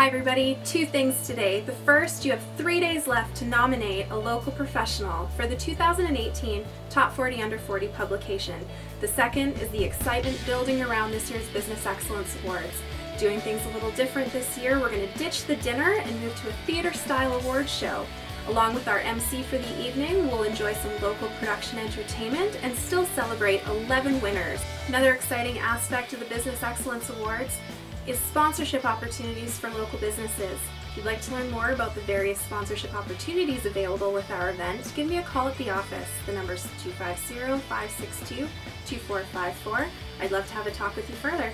Hi everybody, two things today. The first, you have three days left to nominate a local professional for the 2018 Top 40 Under 40 publication. The second is the excitement building around this year's Business Excellence Awards. Doing things a little different this year, we're going to ditch the dinner and move to a theater-style award show. Along with our MC for the evening, we'll enjoy some local production entertainment and still celebrate 11 winners. Another exciting aspect of the Business Excellence Awards is sponsorship opportunities for local businesses. If you'd like to learn more about the various sponsorship opportunities available with our event, give me a call at the office. The number is 250-562-2454. I'd love to have a talk with you further.